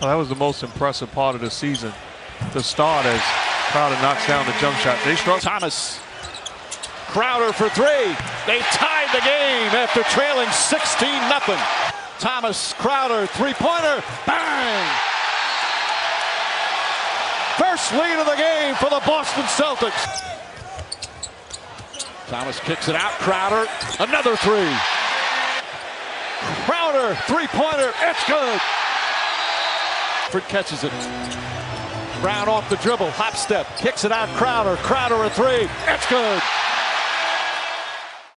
Well, that was the most impressive part of the season. The start as Crowder knocks down the jump shot. They struggle. Thomas. Crowder for three. They tied the game after trailing 16 nothing. Thomas, Crowder, three-pointer. Bang! First lead of the game for the Boston Celtics. Thomas kicks it out. Crowder, another three. Crowder, three-pointer. It's good. Ford catches it. Brown off the dribble, hop step, kicks it out. Crowder, Crowder a three. It's good.